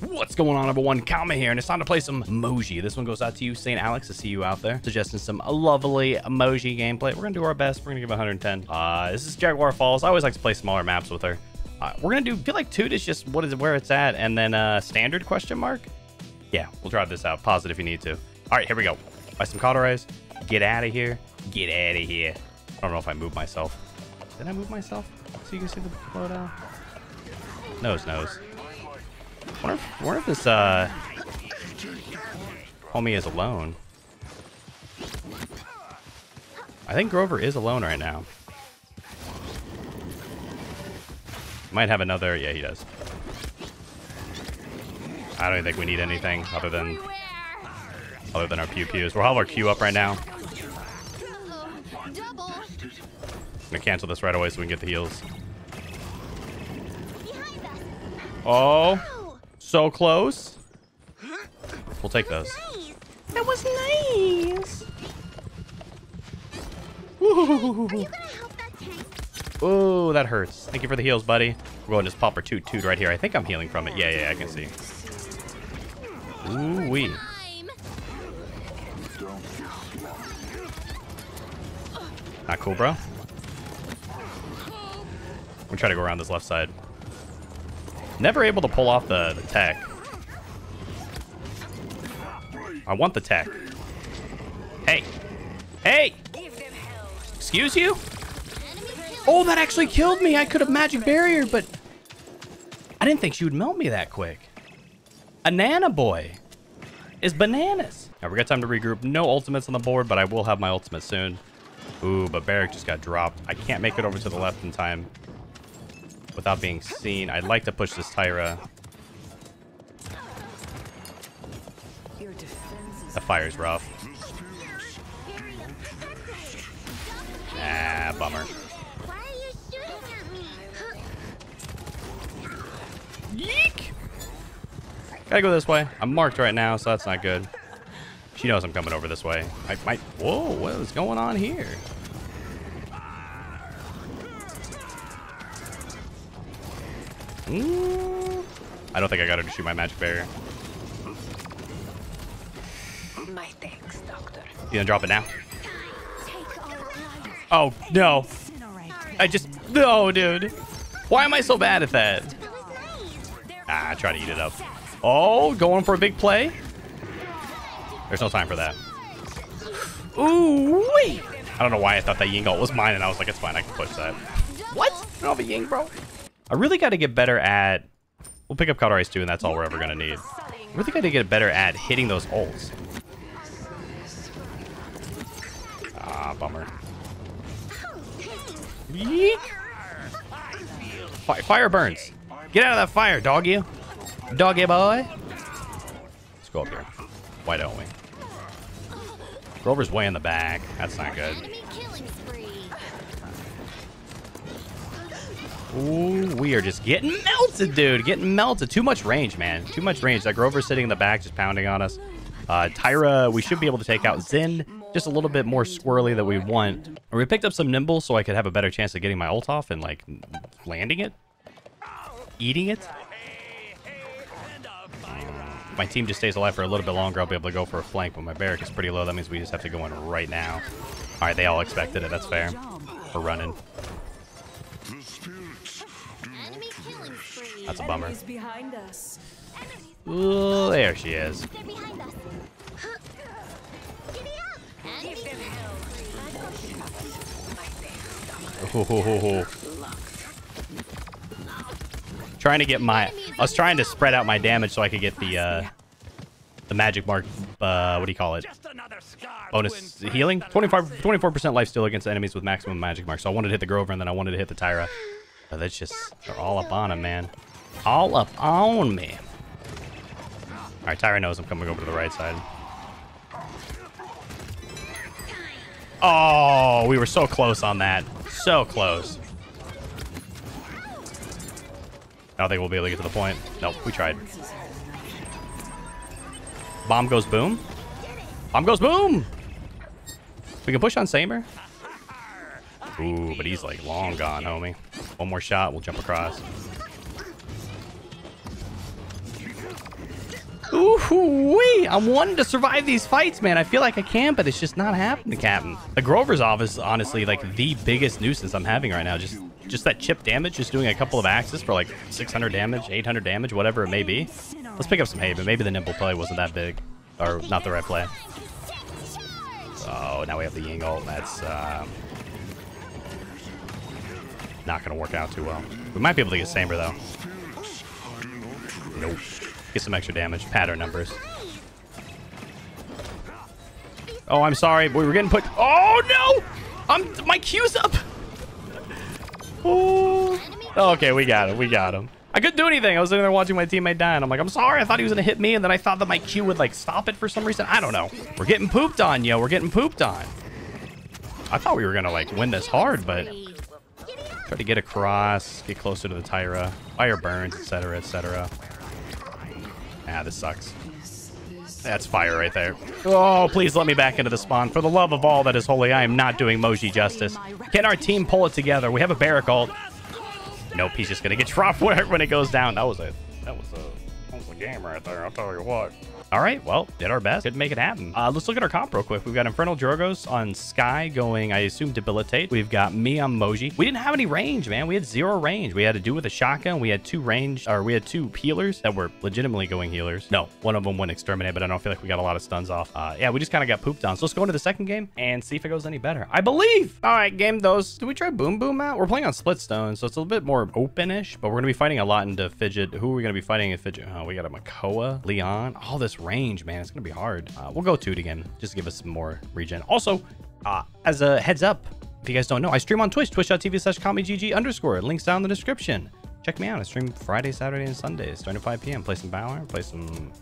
What's going on, everyone? Kami here, and it's time to play some Moji. This one goes out to you, St. Alex. I see you out there suggesting some lovely Moji gameplay. We're gonna do our best. We're gonna give 110. Uh, this is Jaguar Falls. I always like to play smaller maps with her. Uh, we're gonna do. Feel like Toot is just what is it where it's at, and then uh, standard question mark. Yeah, we'll drive this out. Pause it if you need to. All right, here we go. Buy some cauterize. Get out of here. Get out of here. I don't know if I moved myself. Did I move myself? So you can see the loadout? Nose, nose. Wonder if, wonder if this uh, homie is alone. I think Grover is alone right now. Might have another. Yeah, he does. I don't think we need anything other than other than our pew pews. We'll have our queue up right now. I'm gonna cancel this right away so we can get the heals. Oh. So close. We'll take those. That was nice. Ooh, that hurts. Thank you for the heals, buddy. We're going to just pop our toot toot right here. I think I'm healing from it. Yeah, yeah, I can see. Ooh wee. Not cool, bro. We'll try to go around this left side. Never able to pull off the, the tech. I want the tech. Hey. Hey! Excuse you? Oh, that actually killed me. I could have magic barrier, but I didn't think she would melt me that quick. A Nana boy is bananas. Right, we got time to regroup. No ultimates on the board, but I will have my ultimate soon. Ooh, but Barik just got dropped. I can't make it over to the left in time without being seen. I'd like to push this Tyra. The fire's rough. Nah, bummer. Yeek! Gotta go this way. I'm marked right now, so that's not good. She knows I'm coming over this way. I might... Whoa, what is going on here? Mm, I don't think I got her to shoot my magic barrier. My thanks, Doctor. You gonna drop it now? Oh, no. I just... No, dude. Why am I so bad at that? Ah, I try to eat it up. Oh, going for a big play? There's no time for that. Ooh, wait. I don't know why I thought that Ying ult was mine, and I was like, it's fine, I can push that. What? I don't have a Ying, bro. I really got to get better at... We'll pick up Cauterize too, and that's all we're ever going to need. I really got to get better at hitting those ults. Ah, bummer. Fire burns. Get out of that fire, doggy. Doggy boy. Let's go up here. Why don't we? Grover's way in the back. That's not good. Ooh, we are just getting melted, dude. Getting melted. Too much range, man. Too much range. That Grover's sitting in the back just pounding on us. Uh, Tyra, we should be able to take out. Zen, just a little bit more squirrely that we want. We picked up some Nimble so I could have a better chance of getting my ult off and, like, landing it. Eating it. If my team just stays alive for a little bit longer, I'll be able to go for a flank, but my Barik is pretty low. That means we just have to go in right now. All right, they all expected it. That's fair. We're running. That's a bummer. Ooh, there she is. Ooh, trying to get my... I was trying to spread out my damage so I could get the, uh... The magic mark, uh, what do you call it? Oh, Bonus healing? 25, 24% life steal against enemies with maximum magic mark. So I wanted to hit the Grover and then I wanted to hit the Tyra. But that's just, they're all up on him, man. All up on me. All right, Tyra knows I'm coming over to the right side. Oh, we were so close on that. So close. I don't think we'll be able to get to the point. Nope, we tried. Bomb goes boom. Bomb goes boom. We can push on Samer. Ooh, but he's like long gone, homie. One more shot, we'll jump across. Ooh wee! I'm wanting to survive these fights, man. I feel like I can, but it's just not happening, Captain. The Grover's office is honestly like the biggest nuisance I'm having right now. Just just that chip damage, just doing a couple of axes for like 600 damage, 800 damage, whatever it may be. Let's pick up some Haven. Maybe the Nimble play wasn't that big. Or not the right play. Oh, now we have the Ying ult. That's uh, not going to work out too well. We might be able to get Saber, though. Nope. Get some extra damage. Pattern numbers. Oh, I'm sorry. We were getting put... Oh, no! I'm... My Q's up! Oh. Okay, we got him. We got him. I couldn't do anything. I was sitting there watching my teammate die, and I'm like, I'm sorry. I thought he was going to hit me, and then I thought that my Q would, like, stop it for some reason. I don't know. We're getting pooped on, yo. We're getting pooped on. I thought we were going to, like, win this hard, but... Try to get across, get closer to the Tyra. Fire burns, etc., etc. Ah, this sucks. That's fire right there. Oh, please let me back into the spawn. For the love of all that is holy, I am not doing Moji justice. Can our team pull it together? We have a Barik ult. Nope, he's just gonna get dropped when it goes down. That was a that was a that was a game right there. I'll tell you what. All right, well, did our best. Couldn't make it happen. Uh, let's look at our comp real quick. We've got Infernal Drogoz on Skye going, I assume, Debilitate. We've got me on Moji. We didn't have any range, man. We had zero range. We had to do with a shotgun. We had two range, or we had two healers that were legitimately going healers. No, one of them went Exterminate, but I don't feel like we got a lot of stuns off. Uh, yeah, we just kind of got pooped on. So let's go into the second game and see if it goes any better. I believe. All right, game those. Do we try Boom Boom out? We're playing on Splitstone, so it's a little bit more open-ish, but we're going to be fighting a lot into Fidget. Who are we going to be fighting in Fidget? Oh, we got a Makoa, Lian. All this range, man. It's gonna be hard. Uh, we'll go to it again, just to give us some more regen. Also, uh, as a heads up, if you guys don't know, I stream on Twitch, twitch.tv slash underscore. Links down in the description. Check me out. I stream Friday, Saturday, and Sundays, starting at 5 p.m. Play some Valor, play some,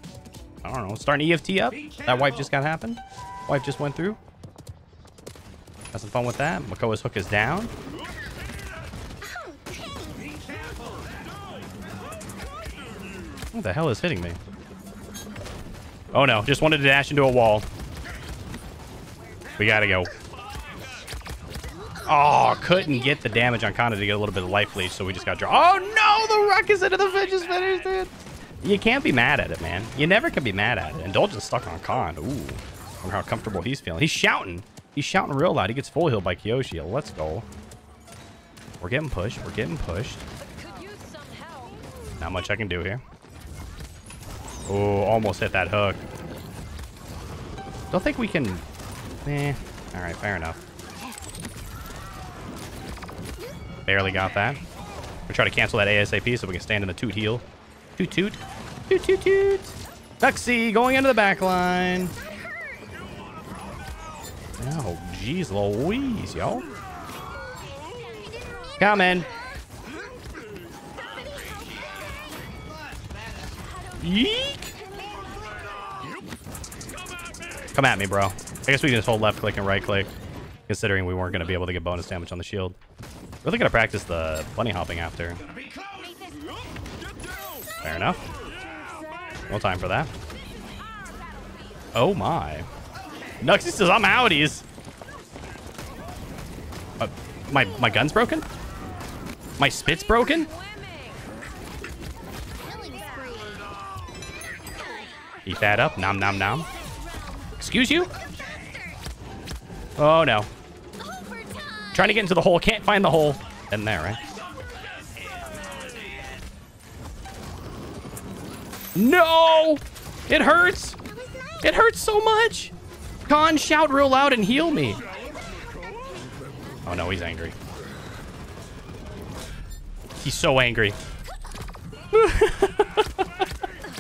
I don't know, starting EFT up. That wipe just got happened. Wipe just went through. Have some fun with that. Makoa's hook is down. What the hell is hitting me? Oh no, just wanted to dash into a wall. We gotta go. Oh, couldn't get the damage on Kana to get a little bit of life leech, so we just got drawn. Oh no, the ruckus into the fish just finished it. You can't be mad at it, man. You never can be mad at it. Indulgence stuck on Khan. Ooh, wonder how comfortable he's feeling. He's shouting. He's shouting real loud. He gets full healed by Kyoshi. Let's go. We're getting pushed. We're getting pushed. Not much I can do here. Oh, almost hit that hook. Don't think we can... Eh. All right, fair enough. Barely got that. We're trying to cancel that ASAP so we can stand in the toot heal. Toot toot. Toot toot toot. Nuxie going into the back line. Oh, jeez Louise, yo. Coming. Yeek. Come at me, bro. I guess we can just hold left click and right click, considering we weren't going to be able to get bonus damage on the shield. Really going to practice the bunny hopping after. Fair enough. No time for that. Oh my. Nuxie says I'm outies. Uh, my, my gun's broken? My spit's broken? Eat that up. Nom nom nom. Excuse you? Oh no. Trying to get into the hole. Can't find the hole. In there, right? No! It hurts! It hurts so much! Khan, shout real loud and heal me. Oh no, he's angry. He's so angry.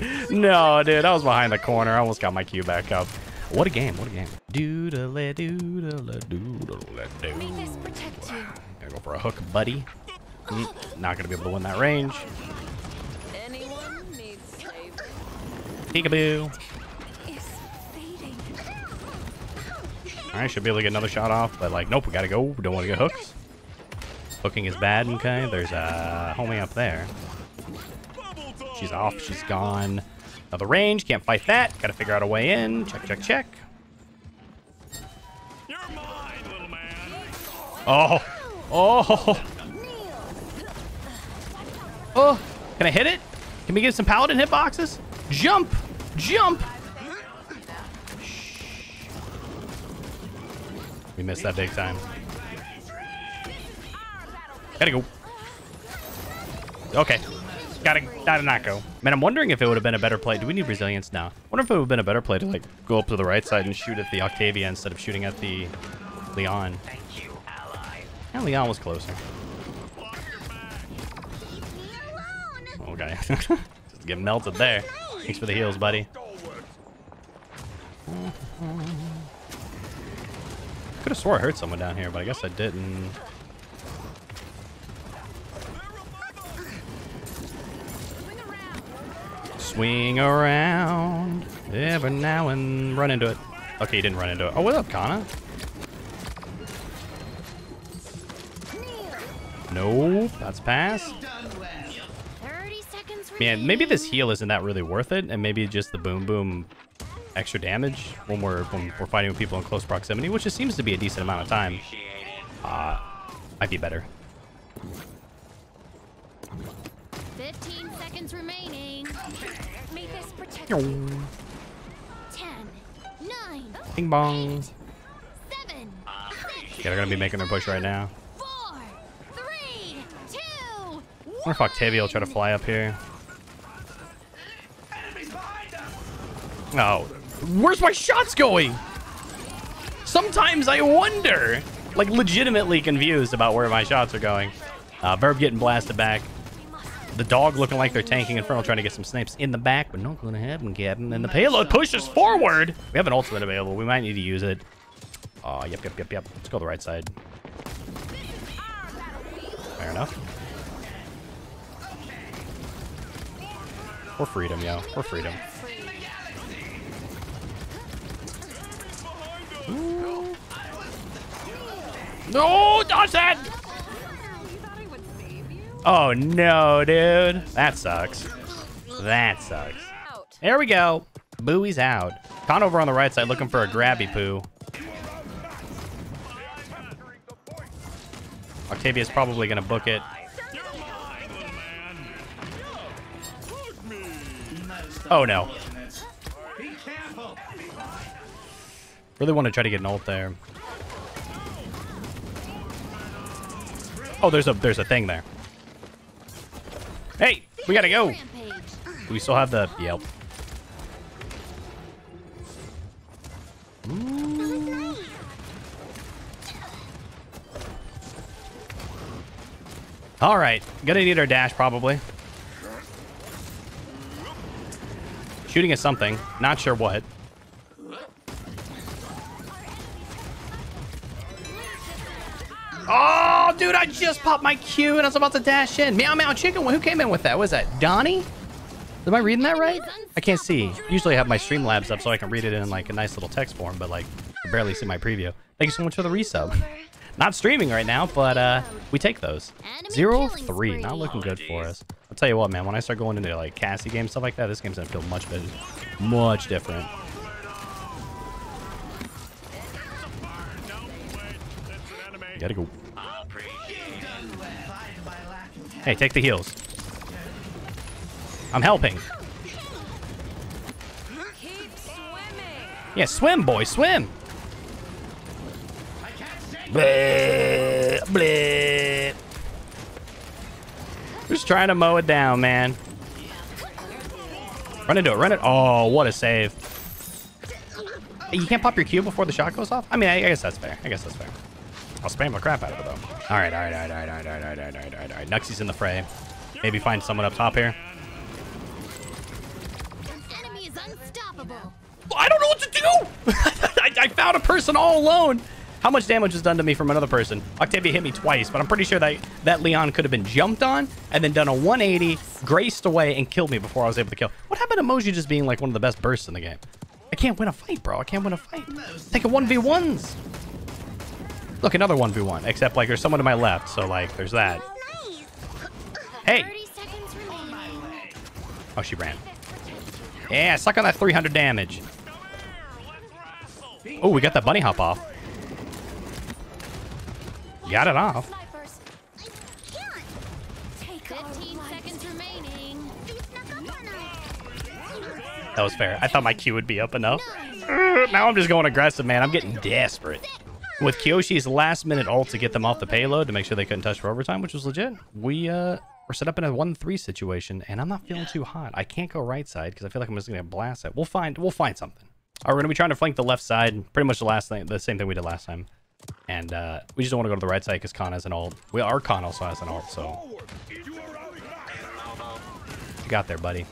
no, dude, I was behind the corner. I almost got my Q back up. What a game, what a game. Doodle doodle doodle doodle. Gotta go for a hook, buddy. Mm, not gonna be able to win that range. Peekaboo. Alright, should be able to get another shot off, but like, nope, we gotta go. We don't want to get hooks. Hooking is bad, okay? There's a homie up there. She's off. She's gone. Another range. Can't fight that. Got to figure out a way in. Check, check, check. Oh. Oh. Oh. Can I hit it? Can we get some paladin hitboxes? Jump. Jump! We missed that big time. Gotta go. Okay. Gotta, gotta not go. Man, I'm wondering if it would have been a better play. Do we need resilience now? wonder if it would have been a better play to like go up to the right side and shoot at the Octavia instead of shooting at the Lian. Thank you, ally. Yeah, Lian was closer. Oh, okay. Just get melted there. Thanks for the heals, buddy. Could have swore I heard someone down here, but I guess I didn't. Swing around every now and run into it. Okay, you didn't run into it. Oh, what up, Kana? Nope, that's pass. 30 seconds Man, maybe this heal isn't that really worth it, and maybe just the boom boom extra damage when we're when we're fighting with people in close proximity, which just seems to be a decent amount of time. Uh, might be better. 15 seconds remaining. May this protect you. Bing 10, 9, bong. 7, 6, Yeah, they're gonna be making their push right now. 4, 3, 2, I wonder if Octavia will try to fly up here. Oh, where's my shots going? Sometimes I wonder, like legitimately confused about where my shots are going. Uh, Verb getting blasted back. The dog looking like they're tanking Infernal trying to get some snipes in the back, but not gonna happen, Captain. And the payload pushes forward. We have an ultimate available. We might need to use it. Oh, yep, yep, yep, yep. Let's go the right side. Fair enough. Or freedom, yo. Or freedom. No, dodge that! Oh no, dude. That sucks. That sucks. There we go. Bowie's out. Khan over on the right side looking for a grabby poo. Octavia's probably gonna book it. Oh no. Really want to try to get an ult there. Oh, there's a there's a thing there. Hey, we gotta go. rampage. We still have the yelp. All right, gonna need our dash probably. Shooting at something, not sure what. Dude, I just popped my Q and I was about to dash in. Meow Meow Chicken, who came in with that? Was that Donnie? Am I reading that right? I can't see. Usually I have my Streamlabs up so I can read it in like a nice little text form, but like I barely see my preview. Thank you so much for the resub. Not streaming right now, but uh, we take those. Zero three, not looking good for us. I'll tell you what, man. When I start going into like Cassie games, stuff like that, this game's gonna feel much better, much different. Gotta go. Hey, take the heals. I'm helping. Yeah, swim, boy, swim. Bleh, bleh. Just trying to mow it down, man. Run into it, run it. Oh, what a save. You can't pop your Q before the shot goes off? I mean, I, I guess that's fair. I guess that's fair. I'll spam the crap out of it, though. All right, all right, all right, all right, all right, all right, all right, all right, all right, all right. Nuxie's in the fray. Maybe find someone up top here. Enemy is unstoppable. I don't know what to do. I, I found a person all alone. How much damage was done to me from another person? Octavia hit me twice, but I'm pretty sure that that Lian could have been jumped on and then done a 180, graced away, and killed me before I was able to kill. What happened to Moji just being like one of the best bursts in the game? I can't win a fight, bro. I can't win a fight. Take a 1v1s. Look, another 1v1, except like there's someone to my left, so like there's that. Hey. 30 seconds remaining. Oh, she ran. Yeah, suck on that 300 damage. Oh, we got that bunny hop off. Got it off. Snipers. I can't. Take 15 seconds remaining. That was fair. I thought my Q would be up enough. Now I'm just going aggressive, man. I'm getting desperate. With Kyoshi's last minute ult to get them off the payload to make sure they couldn't touch for overtime, which was legit, we uh we're set up in a 1-3 situation, and I'm not feeling too hot. I can't go right side because I feel like I'm just gonna blast it. We'll find we'll find something. All right, we're gonna be trying to flank the left side, pretty much the last thing, the same thing we did last time. And uh, we just don't want to go to the right side because Khan has an ult. We our Khan also has an ult, so you got there, buddy.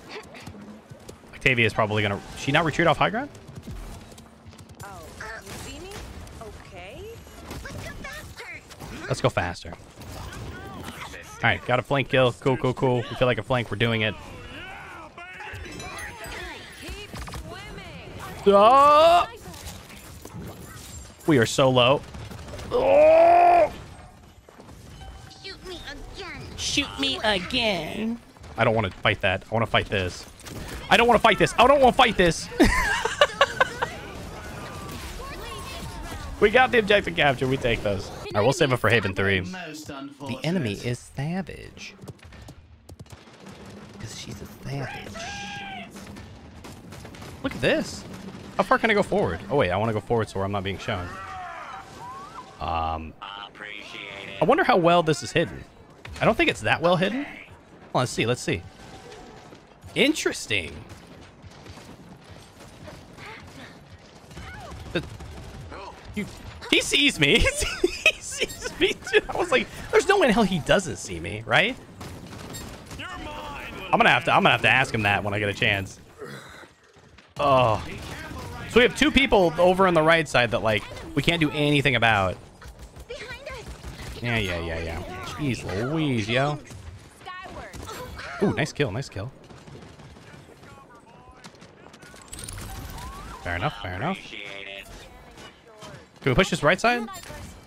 Octavia is probably gonna. She not retreat off high ground? Let's go faster. All right, got a flank kill. Cool, cool, cool. We feel like a flank. We're doing it. Keep swimming. Ah! We are so low. Oh! Shoot me again. Shoot me again. I don't want to fight that. I want to fight this. I don't want to fight this. I don't want to fight this. we got the objective capture. We take those. All right, we'll save it for Haven 3. The enemy is Savage. Because she's a savage. Look at this. How far can I go forward? Oh, wait. I want to go forward so I'm not being shown. Um, Appreciate it. I wonder how well this is hidden. I don't think it's that well hidden. Well, let's see. Let's see. Interesting. You, he sees me. he sees me too. I was like, "There's no way in hell he doesn't see me, right?" I'm gonna have to. I'm gonna have to ask him that when I get a chance. Oh. So we have two people over on the right side that like we can't do anything about. Yeah, yeah, yeah, yeah. Jeez Louise, yo. Ooh, nice kill, nice kill. Fair enough, fair enough. Can we push this right side?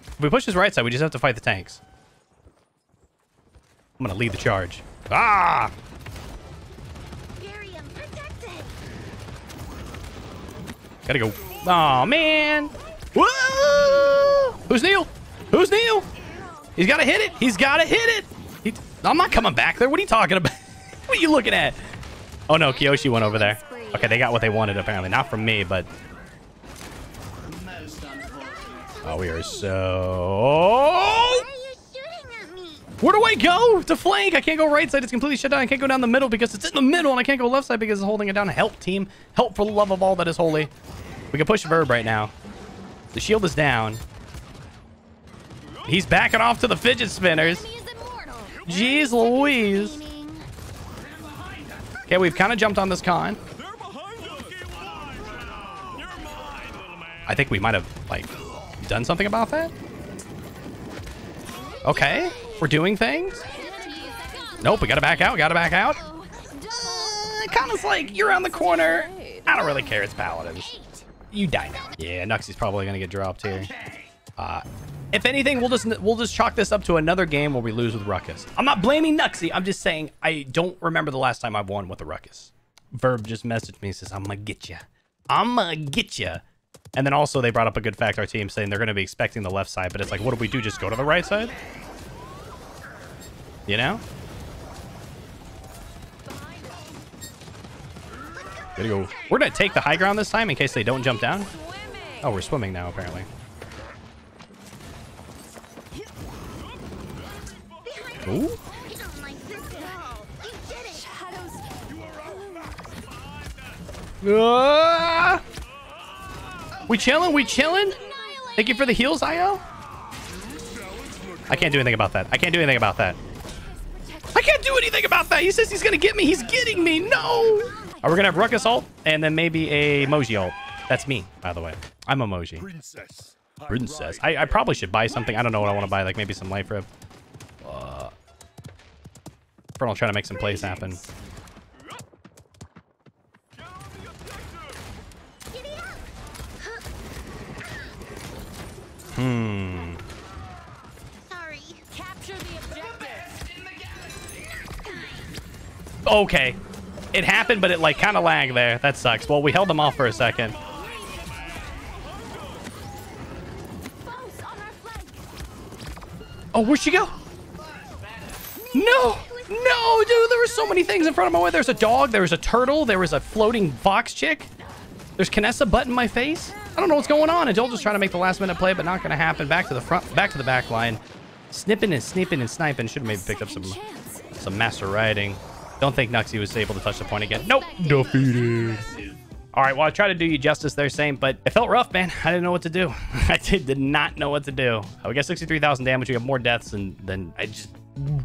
If we push this right side, we just have to fight the tanks. I'm gonna lead the charge. Ah! Gary, I'm protected. Gotta go. Oh man! Whoa! Who's Neil? Who's Neil? He's gotta hit it. He's gotta hit it. He, I'm not coming back there. What are you talking about? what are you looking at? Oh no, Kyoshi went over there. Okay, they got what they wanted apparently. Not from me, but. Oh, we are so. Why are you shooting at me? Where do I go to flank? I can't go right side. It's completely shut down. I can't go down the middle because it's in the middle, and I can't go left side because it's holding it down. Help, team. Help for the love of all that is holy. We can push Verb right now. The shield is down. He's backing off to the fidget spinners. Enemy is immortal. Jeez Louise. Okay, we've kind of jumped on this Khan. I think we might have, like, done something about that. Okay, we're doing things. Nope, we gotta back out, gotta back out. Uh, of like you're on the corner. I don't really care. It's paladins. You die now. Yeah, Nuxie's probably gonna get dropped here. Uh, if anything, we'll just we'll just chalk this up to another game where we lose with Ruckus. I'm not blaming Nuxie. I'm just saying I don't remember the last time I've won with a Ruckus. Verb just messaged me and says I'm gonna get ya. I'm gonna get you. And then also they brought up a good fact our team saying they're gonna be expecting the left side, but it's like, what do we do? Just go to the right side? You know? Gotta go. We're gonna take the high ground this time in case they don't jump down. Oh, we're swimming now, apparently. Ooh. You We chilling? We chilling? Annihilate. Thank you for the heals, Io. I can't do anything about that. I can't do anything about that. I can't do anything about that. He says he's gonna get me. He's getting me. No. Are we gonna have Ruckus ult and then maybe a Moji ult? That's me, by the way. I'm a Moji. Princess. Princess. I, I probably should buy something. I don't know what I want to buy. Like maybe some Life Rip. Uh, Fern will try to make some plays happen. Hmm. Sorry. Capture the objective. Okay. It happened, but it like kind of lagged there. That sucks. Well, we held them off for a second. Foes on our flank. Oh, where'd she go? No. No, dude, there were so many things in front of my way. There's a dog, there was a turtle, there was a floating fox chick. There's Kinessa butt in my face. I don't know what's going on. And Joel just trying to make the last minute play, but not going to happen. Back to the front, back to the back line. Snipping and snipping and sniping. Should have maybe picked up some some master riding. Don't think Nuxie was able to touch the point again. Nope. Defeated. All right, well, I tried to do you justice there, Saint, but it felt rough, man. I didn't know what to do. I did, did not know what to do. We got 63,000 damage. We have more deaths than, than I just...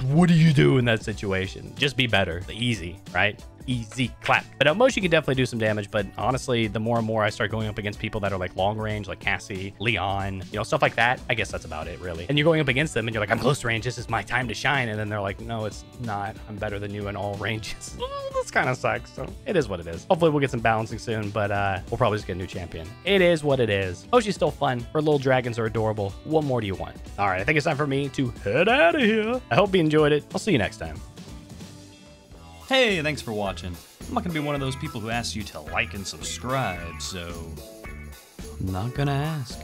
What do you do in that situation? Just be better. The easy, right? Easy clap. But uh, you can definitely do some damage, but honestly, the more and more I start going up against people that are like long range, like Cassie, Lian, you know, stuff like that, I guess that's about it, really. And you're going up against them and you're like, I'm close range. This is my time to shine. And then they're like, no, it's not. I'm better than you in all ranges. This kind of sucks. So it is what it is. Hopefully we'll get some balancing soon, but uh, we'll probably just get a new champion. It is what it is. Moji's still fun. Her little dragons are adorable. What more do you want? All right, I think it's time for me to head out of here. I hope you enjoyed it. I'll see you next time. Hey, thanks for watching. I'm not gonna be one of those people who asks you to like and subscribe, so. I'm not gonna ask.